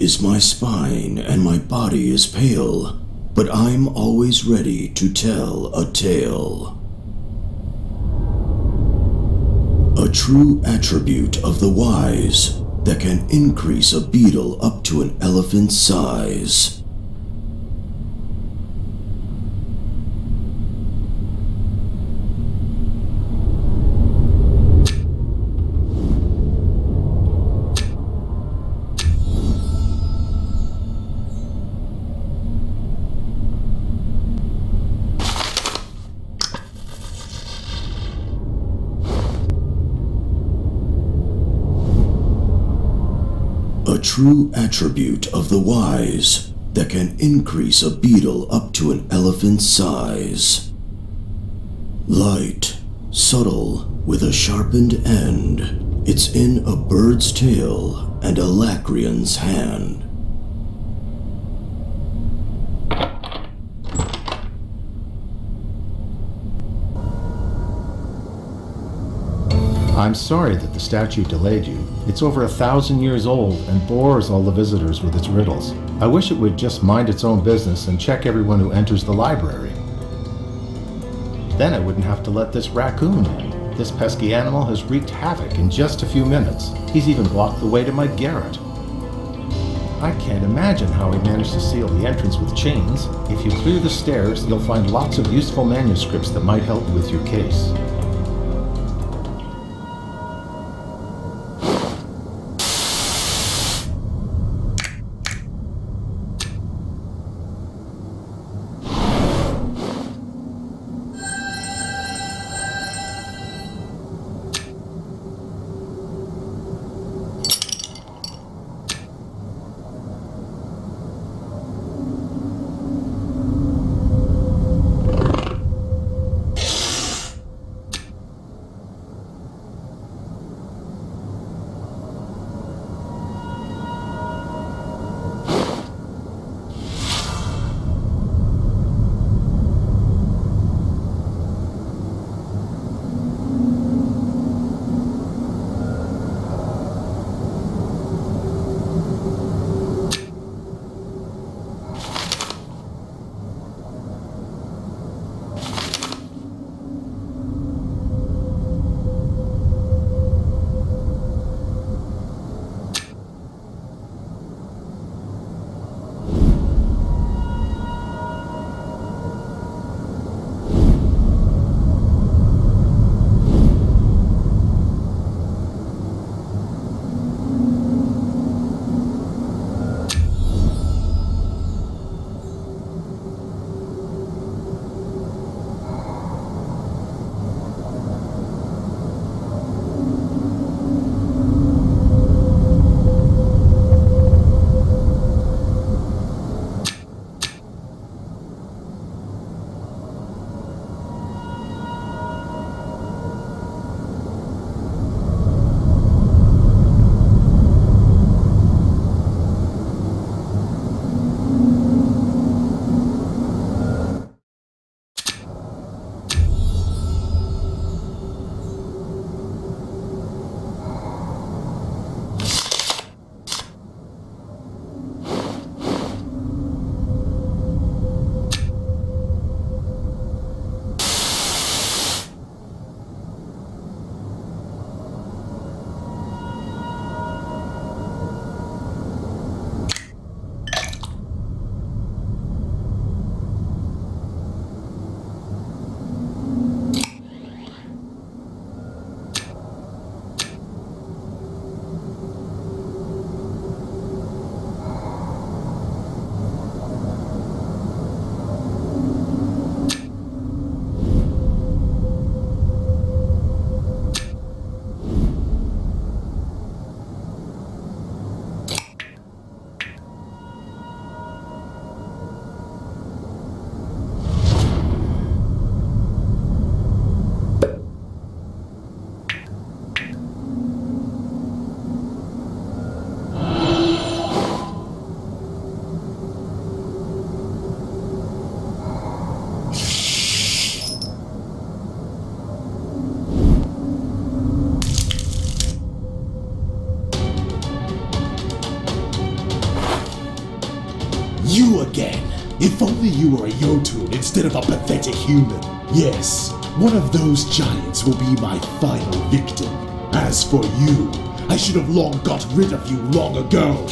Is my spine and my body is pale, but I'm always ready to tell a tale. A true attribute of the wise that can increase a beetle up to an elephant's size. A true attribute of the wise that can increase a beetle up to an elephant's size. Light, subtle, with a sharpened end. It's in a bird's tail and a Lacrian's hand. I'm sorry that the statue delayed you. It's over a thousand years old and bores all the visitors with its riddles. I wish it would just mind its own business and check everyone who enters the library. Then I wouldn't have to let this raccoon in. This pesky animal has wreaked havoc in just a few minutes. He's even blocked the way to my garret. I can't imagine how he managed to seal the entrance with chains. If you clear the stairs, you'll find lots of useful manuscripts that might help with your case. You were a Jotun instead of a pathetic human. Yes, one of those giants will be my final victim. As for you, I should have long got rid of you long ago.